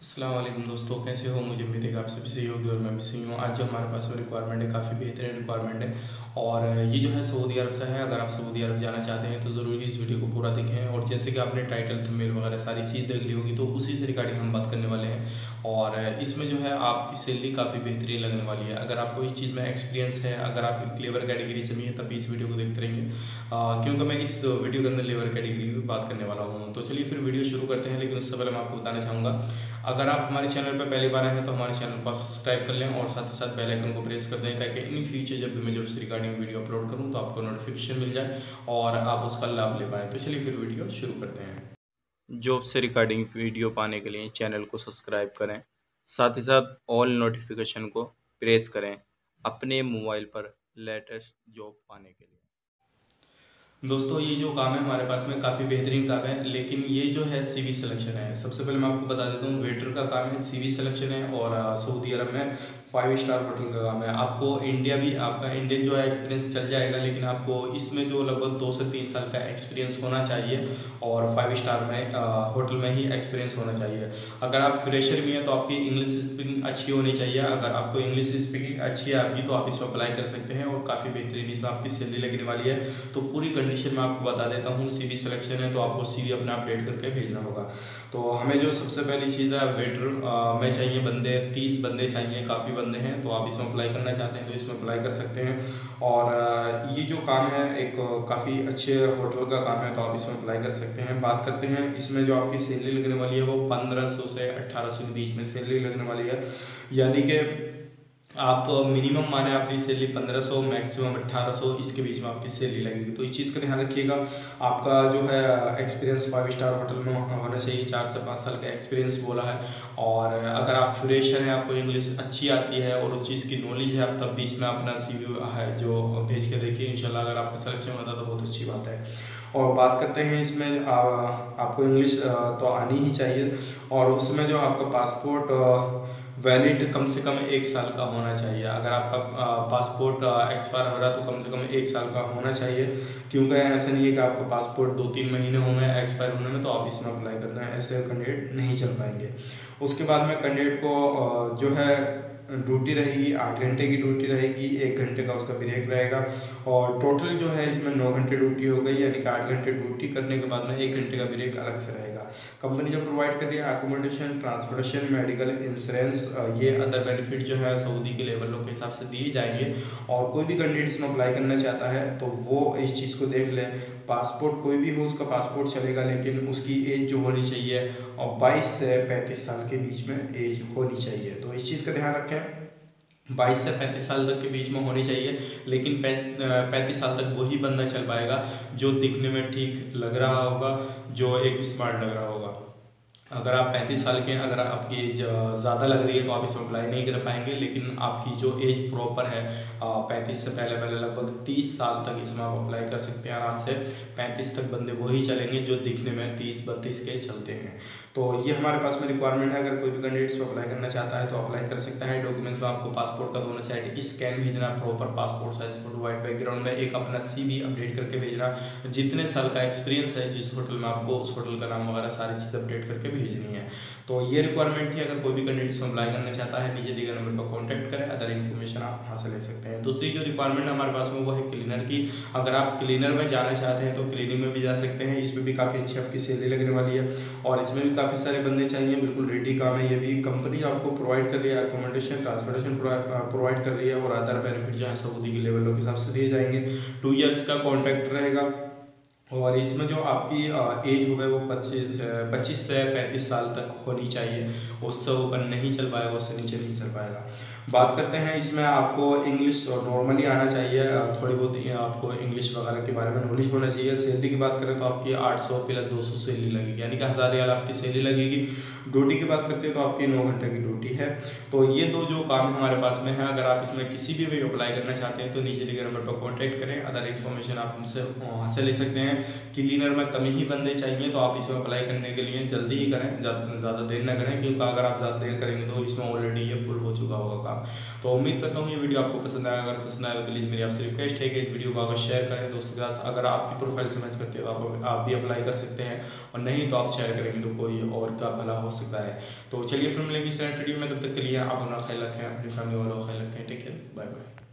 असलम दोस्तों, कैसे हो? मुझे उम्मीद है कि आप सभी सही होगी और मैं भी सही हूँ। आज जो हमारे पास में रिक्वायरमेंट है, काफ़ी बेहतरीन रिक्वायरमेंट है और ये जो है सऊदी अरब से है। अगर आप सऊदी अरब जाना चाहते हैं तो ज़रूर इस वीडियो को पूरा देखें और जैसे कि आपने टाइटल थंबनेल वगैरह सारी चीज़ देख ली होगी तो उसी से रिगार्डिंग हम बात करने वाले हैं और इसमें जो है आपकी सैलरी काफ़ी बेहतरीन लगने वाली है। अगर आपको इस चीज़ में एक्सपीरियंस है, अगर आप लेबर कैटेगरी से भी हैं, तभी इस वीडियो को देखते रहेंगे क्योंकि मैं इस वीडियो के अंदर लेबर कैटेगरी की बात करने वाला हूँ। तो चलिए फिर वीडियो शुरू करते हैं, लेकिन उससे पहले मैं आपको बताना चाहूँगा अगर आप हमारे चैनल पर पहली बार आए हैं तो हमारे चैनल को सब्सक्राइब कर लें और साथ ही साथ बेल आइकन को प्रेस कर दें ताकि इन फ्यूचर जब भी मैं जब से रिगार्डिंग वीडियो अपलोड करूँ तो आपको नोटिफिकेशन मिल जाए और आप उसका लाभ ले पाएँ। तो चलिए फिर वीडियो शुरू करते हैं। जॉब से रिगार्डिंग वीडियो पाने के लिए चैनल को सब्सक्राइब करें, साथ ही साथ ऑल नोटिफिकेशन को प्रेस करें अपने मोबाइल पर लेटेस्ट जॉब पाने के लिए। दोस्तों, ये जो काम है हमारे पास में काफ़ी बेहतरीन काम है, लेकिन ये जो है सीवी सिलेक्शन है। सबसे पहले मैं आपको बता देता हूँ वेटर का काम है सीवी सिलेक्शन है और सऊदी अरब में फाइव स्टार होटल का काम है। आपको इंडिया भी, आपका इंडियन जो है एक्सपीरियंस चल जाएगा, लेकिन आपको इसमें जो लगभग दो से तीन साल का एक्सपीरियंस होना चाहिए और फाइव स्टार में होटल में ही एक्सपीरियंस होना चाहिए। अगर आप फ्रेशर भी हैं तो आपकी इंग्लिश स्पीकिंग अच्छी होनी चाहिए। अगर आपको इंग्लिश स्पीकिंग अच्छी है आपकी तो आप इसमें अप्लाई कर सकते हैं और काफ़ी बेहतरीन इसमें आपकी सैलरी लगने वाली है। तो पूरी कंडीशन मैं आपको बता देता हूँ सी सिलेक्शन है तो आपको सी अपना अपडेट करके भेजना होगा। तो हमें जो सबसे पहली चीज़ है वेटर में चाहिए बंदे, तीस बंदे चाहिए, काफ़ी बंदे हैं तो आप इसमें अप्लाई करना चाहते हैं तो इसमें अप्लाई कर सकते हैं। और ये जो काम है, एक काफ़ी अच्छे होटल का काम है तो आप इसमें अप्लाई कर सकते हैं। बात करते हैं, इसमें जो आपकी सैलरी लगने वाली है, वो पंद्रह से अट्ठारह के बीच में सैलरी लगने वाली है। यानी कि आप मिनिमम माने आपकी सैलरी पंद्रह सौ मैक्सिमम अट्ठारह सौ इसके बीच में आपकी सैलरी लगेगी। तो इस चीज़ का ध्यान रखिएगा। आपका जो है एक्सपीरियंस फाइव स्टार होटल में होना चाहिए चार से पाँच साल का एक्सपीरियंस बोला है। और अगर आप फ्रेशर हैं आपको इंग्लिश अच्छी आती है और उस चीज़ की नॉलेज है आप तब बीच में अपना सी है जो भेज के देखिए। इंशाल्लाह अगर आपका सलेक्शन होता तो बहुत अच्छी बात है। और बात करते हैं इसमें आ, आपको इंग्लिश तो आनी ही चाहिए। और उसमें जो आपका पासपोर्ट वैलिड कम से कम एक साल का होना चाहिए। अगर आपका पासपोर्ट एक्सपायर हो रहा है तो कम से कम एक साल का होना चाहिए। क्योंकि ऐसा नहीं है कि आपका पासपोर्ट दो तीन महीने हो में एक्सपायर होने में तो आप इसमें अप्लाई करते हैं ऐसे कैंडिडेट नहीं चल पाएँगे। उसके बाद में कैंडिडेट को जो है ड्यूटी रहेगी, आठ घंटे की ड्यूटी रहेगी, एक घंटे का उसका ब्रेक रहेगा और टोटल जो है इसमें नौ घंटे ड्यूटी हो गई, यानी कि आठ घंटे ड्यूटी करने के बाद में एक घंटे का ब्रेक अलग से रहेगा। कंपनी जो प्रोवाइड कर रही है अकोमोडेशन ट्रांसपोर्टेशन मेडिकल इंश्योरेंस ये अदर बेनिफिट जो है सऊदी के लेवलों के हिसाब से दिए जाएँगे और कोई भी कैंडिडेट इसमें अप्लाई करना चाहता है तो वो इस चीज़ को देख ले। पासपोर्ट कोई भी हो, उसका पासपोर्ट चलेगा, लेकिन उसकी एज जो होनी चाहिए और बाईस से पैंतीस साल के बीच में एज होनी चाहिए। तो इस चीज़ का ध्यान रखें। बाईस से पैंतीस साल तक के बीच में होनी चाहिए, लेकिन पैंतीस साल तक वही बंदा चल पाएगा जो दिखने में ठीक लग रहा होगा, जो एक स्मार्ट लग रहा होगा। अगर आप पैंतीस साल के अगर आपकी एज ज़्यादा लग रही है तो आप इसमें अप्लाई नहीं कर पाएँगे, लेकिन आपकी जो एज प्रॉपर है पैंतीस से पहले पहले लगभग तीस साल तक इसमें आप अप्लाई कर सकते हैं आराम से। पैंतीस तक बंदे वही चलेंगे जो दिखने में तीस बत्तीस के चलते हैं। तो ये हमारे पास में रिक्वायरमेंट है। अगर कोई भी कैंडिडेट इसमें अप्लाई करना चाहता है तो अप्लाई कर सकता है। डॉक्यूमेंट्स में आपको पासपोर्ट का दोनों साइड स्कैन भेजना proper passport size photo white background में एक अपना सी अपडेट करके भेजना। जितने साल का एक्सपीरियंस है, जिस होटल में आपको, उस होटल का नाम वगैरह सारी चीज़ अपडेट करके भेजनी है। तो ये रिक्वायरमेंट थी। अगर कोई भी कैंडिडेट इसमें अप्लाई करना चाहता है, नीचे दिए नंबर पर कॉन्टैक्ट करें। अदर इन्फॉर्मेशन आप वहाँ से ले सकते हैं। दूसरी जो रिक्वायरमेंट हमारे पास में, वो है क्लीनर की। अगर आप क्लीनर में जाना चाहते हैं तो क्लीनिंग में भी जा सकते हैं। इसमें भी काफ़ी अच्छी आपकी सैलरी लगने वाली है। और इसमें भी काफ़ी सारे बंदे चाहिए, बिल्कुल रेडी काम है। ये भी कंपनी आपको प्रोवाइड कर रही है अकोमोडेशन ट्रांसपोर्टेशन प्रोवाइड कर रही है और अदर बेनिफिट जो है सऊदी के लेवलों के हिसाब से दिए जाएँगे। टू ईयर्स का कॉन्ट्रैक्ट रहेगा। और इसमें जो आपकी एज हो गई वो पच्चीस पच्चीस से पैंतीस साल तक होनी चाहिए। उससे ऊपर नहीं चल पाएगा, उससे नीचे नहीं चल पाएगा। बात करते हैं, इसमें आपको इंग्लिश नॉर्मली आना चाहिए। थोड़ी बहुत आपको इंग्लिश वगैरह के बारे में नॉलेज होना चाहिए। सैलरी की बात करें तो आपकी आठ सौ प्लस दो सौ सैलरी लगेगी। यानी कि हज़ार रियाल आपकी सैलरी लगेगी। ड्यूटी की बात करते हैं तो आपकी नौ घंटे की ड्यूटी है। तो ये दो जो काम हमारे पास में है, अगर आप इसमें किसी भी वे अप्लाई करना चाहते हैं तो नीचे दिए नंबर पर कॉन्टैक्ट करें। अदर इन्फॉर्मेशन आप हमसे, वहाँ से ले सकते हैं। क्लीनर में कमी ही बंदे चाहिए तो आप इसमें अप्लाई करने के लिए जल्दी ही करें, ज़्यादा देर ना करें, क्योंकि अगर आप ज़्यादा देर करेंगे तो इसमें ऑलरेडी ये फुल हो चुका होगा काम। तो उम्मीद करता हूँ ये वीडियो आपको पसंद आया। अगर पसंद आया तो प्लीज़ मेरी आपसे रिक्वेस्ट है कि इस वीडियो को अगर शेयर करें दोस्तों के साथ। अगर आपकी प्रोफ़ाइल से मैच करते हो तो आप भी अप्लाई कर सकते हैं। और नहीं तो आप शेयर करेंगे तो कोई और का भला हो सकता है। तो चलिए फिर मिलेंगे इस वीडियो में। तब तक के लिए आप अपना ख्याल रखें, अपनी फैमिली वालों का ख्याल रखें। Take care bye bye